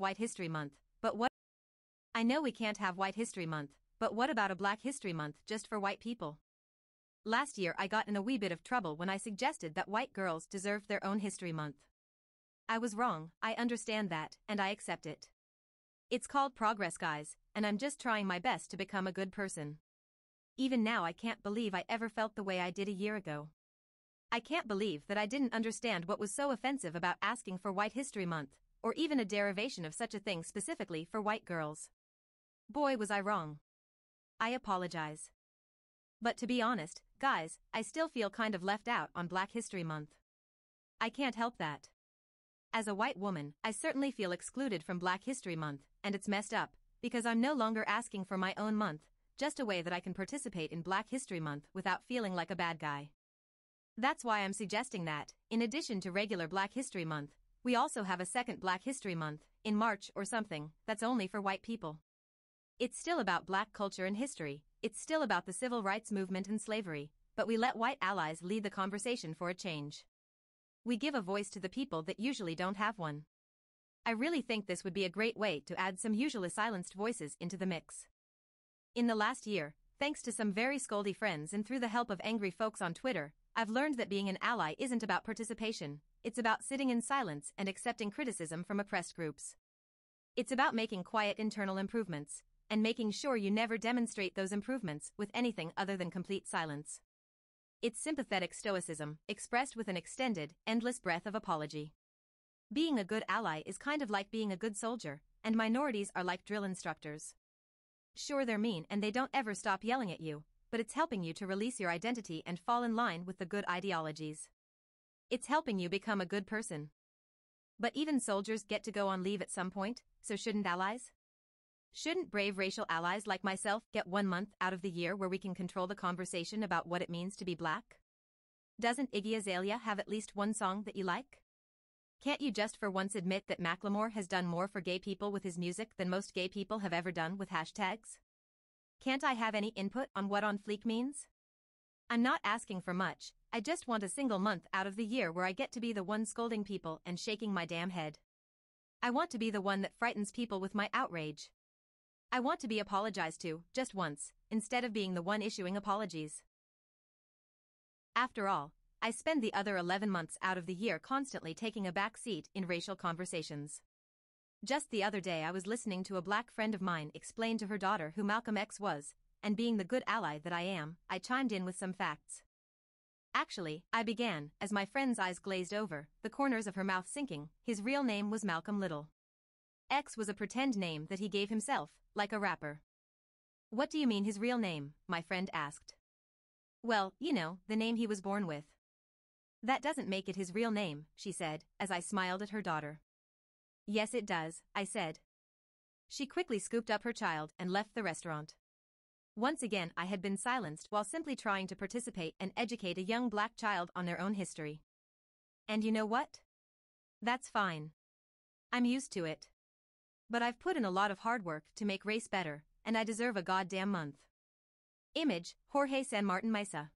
White History Month, but what? I know we can't have White History Month, but what about a Black History Month just for white people? Last year I got in a wee bit of trouble when I suggested that white girls deserved their own History Month. I was wrong, I understand that, and I accept it. It's called progress, guys, and I'm just trying my best to become a good person. Even now, I can't believe I ever felt the way I did a year ago. I can't believe that I didn't understand what was so offensive about asking for White History Month, or even a derivation of such a thing specifically for white girls. Boy, was I wrong. I apologize. But to be honest, guys, I still feel kind of left out on Black History Month. I can't help that. As a white woman, I certainly feel excluded from Black History Month, and it's messed up, because I'm no longer asking for my own month, just a way that I can participate in Black History Month without feeling like a bad guy. That's why I'm suggesting that, in addition to regular Black History Month, we also have a second Black History Month, in March or something, that's only for white people. It's still about black culture and history, it's still about the civil rights movement and slavery, but we let white allies lead the conversation for a change. We give a voice to the people that usually don't have one. I really think this would be a great way to add some usually silenced voices into the mix. In the last year, thanks to some very scoldy friends and through the help of angry folks on Twitter, I've learned that being an ally isn't about participation, it's about sitting in silence and accepting criticism from oppressed groups. It's about making quiet internal improvements, and making sure you never demonstrate those improvements with anything other than complete silence. It's sympathetic stoicism, expressed with an extended, endless breath of apology. Being a good ally is kind of like being a good soldier, and minorities are like drill instructors. Sure, they're mean and they don't ever stop yelling at you, but it's helping you to release your identity and fall in line with the good ideologies. It's helping you become a good person. But even soldiers get to go on leave at some point, so shouldn't allies? Shouldn't brave racial allies like myself get one month out of the year where we can control the conversation about what it means to be black? Doesn't Iggy Azalea have at least one song that you like? Can't you just for once admit that Macklemore has done more for gay people with his music than most gay people have ever done with hashtags? Can't I have any input on what on fleek means? I'm not asking for much, I just want a single month out of the year where I get to be the one scolding people and shaking my damn head. I want to be the one that frightens people with my outrage. I want to be apologized to, just once, instead of being the one issuing apologies. After all, I spend the other 11 months out of the year constantly taking a back seat in racial conversations. Just the other day I was listening to a black friend of mine explain to her daughter who Malcolm X was, and being the good ally that I am, I chimed in with some facts. Actually, I began, as my friend's eyes glazed over, the corners of her mouth sinking, his real name was Malcolm Little. X was a pretend name that he gave himself, like a rapper. What do you mean his real name? my friend asked. Well, you know, the name he was born with. That doesn't make it his real name, she said, as I smiled at her daughter. Yes it does, I said. She quickly scooped up her child and left the restaurant. Once again I had been silenced while simply trying to participate and educate a young black child on their own history. And you know what? That's fine. I'm used to it. But I've put in a lot of hard work to make race better, and I deserve a goddamn month. Image, Jorge San Martin Mesa.